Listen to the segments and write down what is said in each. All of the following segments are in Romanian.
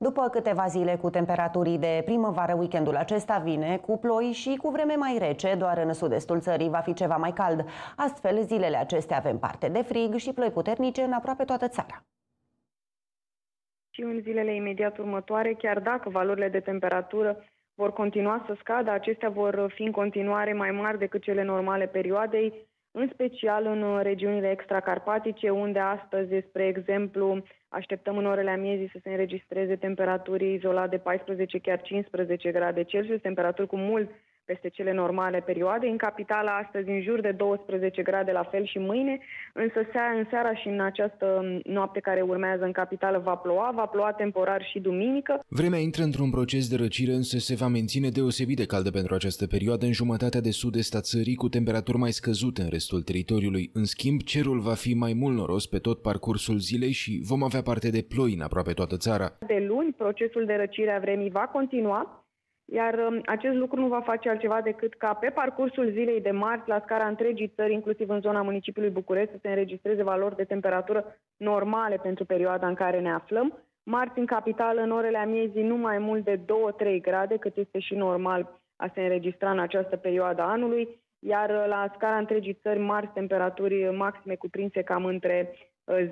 După câteva zile cu temperaturii de primăvară, weekendul acesta vine cu ploi și cu vreme mai rece, doar în sud-estul țării va fi ceva mai cald. Astfel, zilele acestea avem parte de frig și ploi puternice în aproape toată țara. Și în zilele imediat următoare, chiar dacă valorile de temperatură vor continua să scadă, acestea vor fi în continuare mai mari decât cele normale perioadei, în special în uh, regiunile extracarpatice, unde astăzi, spre exemplu, așteptăm în orele amiezii să se înregistreze temperaturi izolate de 14, chiar 15 grade Celsius, temperaturi cu mult peste cele normale perioade. În capitala astăzi în jur de 12 grade, la fel și mâine, însă în seara și în această noapte care urmează în capitală va ploua, va ploua temporar și duminică. Vremea intră într-un proces de răcire, însă se va menține deosebit de caldă pentru această perioadă în jumătatea de sud-est a țării, cu temperaturi mai scăzute în restul teritoriului. În schimb, cerul va fi mai mult noros pe tot parcursul zilei și vom avea parte de ploi în aproape toată țara. De luni, procesul de răcire a vremii va continua, iar um, acest lucru nu va face altceva decât ca pe parcursul zilei de marți, la scara întregii țări, inclusiv în zona municipiului București, să se înregistreze valori de temperatură normale pentru perioada în care ne aflăm. Marți, în capitală, în orele amiezii, nu mai mult de 2-3 grade, cât este și normal a se înregistra în această perioadă anului, iar uh, la scara întregii țări, marți, temperaturi maxime cuprinse cam între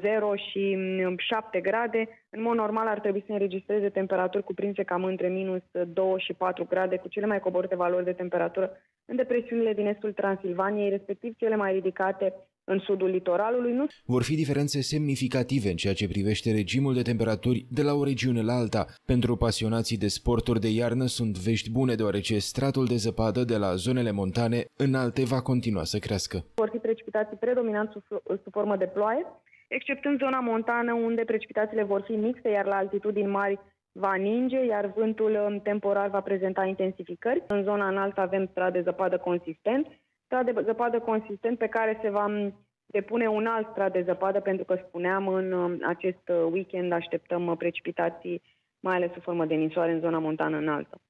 0 și 7 mm, grade. În mod normal ar trebui să înregistreze temperaturi cuprinse cam între minus 2 și 4 grade, cu cele mai coborâte valori de temperatură în depresiunile din estul Transilvaniei, respectiv cele mai ridicate în sudul litoralului. Nu... Vor fi diferențe semnificative în ceea ce privește regimul de temperaturi de la o regiune la alta. Pentru pasionații de sporturi de iarnă sunt vești bune, deoarece stratul de zăpadă de la zonele montane înalte va continua să crească. Vor fi precipitații predominant sub, sub formă de ploaie, exceptând zona montană unde precipitațiile vor fi mixte, iar la altitudini mari va ninge, iar vântul um, temporar va prezenta intensificări. În zona înaltă avem strat de zăpadă consistent, strat de zăpadă consistent pe care se va um, depune un alt strat de zăpadă, pentru că spuneam în um, acest uh, weekend așteptăm uh, precipitații, mai ales sub formă de nisoare în zona montană înaltă.